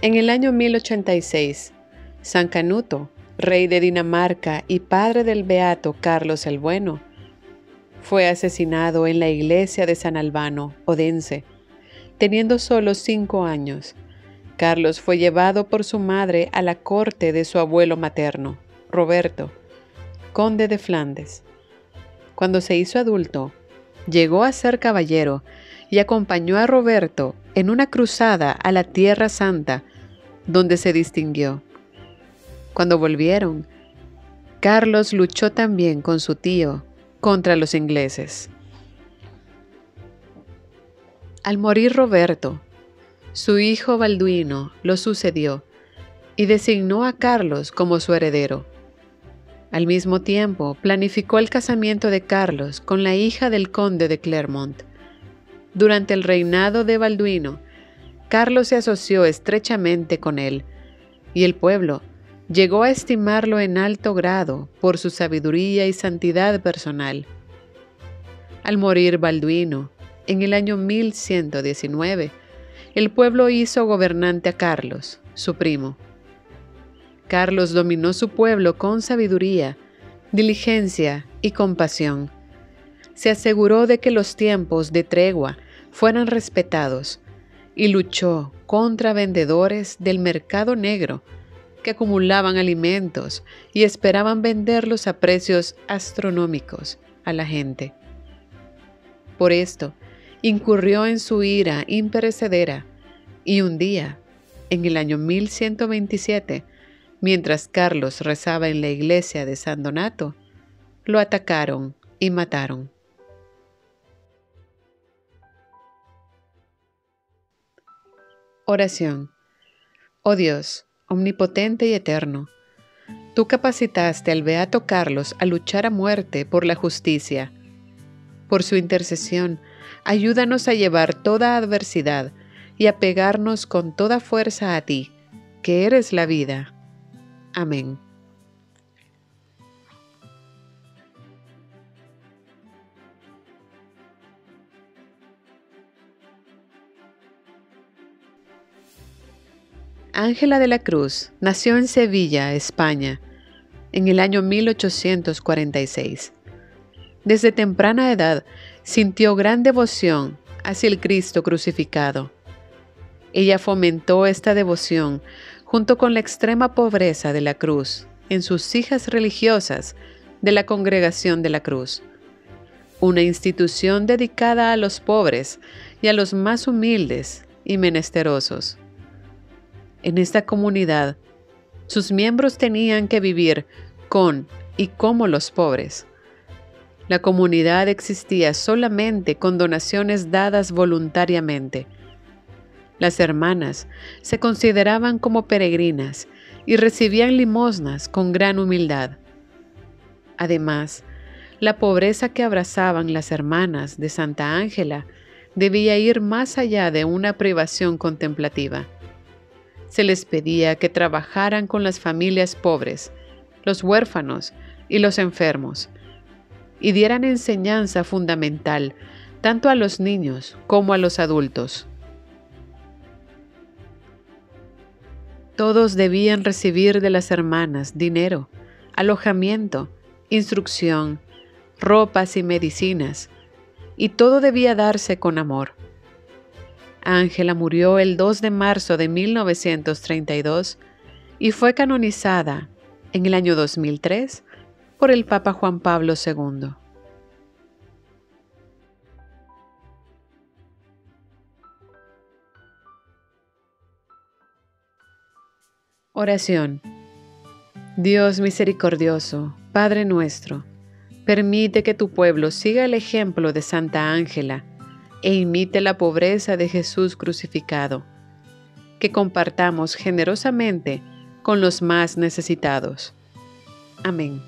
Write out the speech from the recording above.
En el año 1086, San Canuto, rey de Dinamarca y padre del beato Carlos el Bueno, fue asesinado en la iglesia de San Albano, Odense, teniendo solo cinco años. Carlos fue llevado por su madre a la corte de su abuelo materno, Roberto, conde de Flandes. Cuando se hizo adulto, llegó a ser caballero y acompañó a Roberto en una cruzada a la Tierra Santa, donde se distinguió. Cuando volvieron, Carlos luchó también con su tío contra los ingleses. Al morir Roberto, su hijo Balduino lo sucedió y designó a Carlos como su heredero. Al mismo tiempo, planificó el casamiento de Carlos con la hija del conde de Clermont. Durante el reinado de Balduino, Carlos se asoció estrechamente con él, y el pueblo llegó a estimarlo en alto grado por su sabiduría y santidad personal. Al morir Balduino, en el año 1119, el pueblo hizo gobernante a Carlos, su primo. Carlos dominó su pueblo con sabiduría, diligencia y compasión. Se aseguró de que los tiempos de tregua fueran respetados y luchó contra vendedores del mercado negro que acumulaban alimentos y esperaban venderlos a precios astronómicos a la gente. Por esto, incurrió en su ira imperecedera y un día, en el año 1127, mientras Carlos rezaba en la iglesia de San Donato, lo atacaron y mataron. Oración. Oh Dios, omnipotente y eterno, tú capacitaste al Beato Carlos a luchar a muerte por la justicia. Por su intercesión, ayúdanos a llevar toda adversidad y a pegarnos con toda fuerza a ti, que eres la vida. Amén. Ángela de la Cruz nació en Sevilla, España, en el año 1846. Desde temprana edad sintió gran devoción hacia el Cristo crucificado. Ella fomentó esta devoción junto con la extrema pobreza de la cruz en sus hijas religiosas de la Congregación de la Cruz, una institución dedicada a los pobres y a los más humildes y menesterosos. En esta comunidad, sus miembros tenían que vivir con y como los pobres. La comunidad existía solamente con donaciones dadas voluntariamente. Las hermanas se consideraban como peregrinas y recibían limosnas con gran humildad. Además, la pobreza que abrazaban las hermanas de Santa Ángela debía ir más allá de una privación contemplativa se les pedía que trabajaran con las familias pobres, los huérfanos y los enfermos, y dieran enseñanza fundamental tanto a los niños como a los adultos. Todos debían recibir de las hermanas dinero, alojamiento, instrucción, ropas y medicinas, y todo debía darse con amor. Ángela murió el 2 de marzo de 1932 y fue canonizada en el año 2003 por el Papa Juan Pablo II. Oración. Dios misericordioso, Padre nuestro, permite que tu pueblo siga el ejemplo de Santa Ángela e imite la pobreza de Jesús crucificado, que compartamos generosamente con los más necesitados. Amén.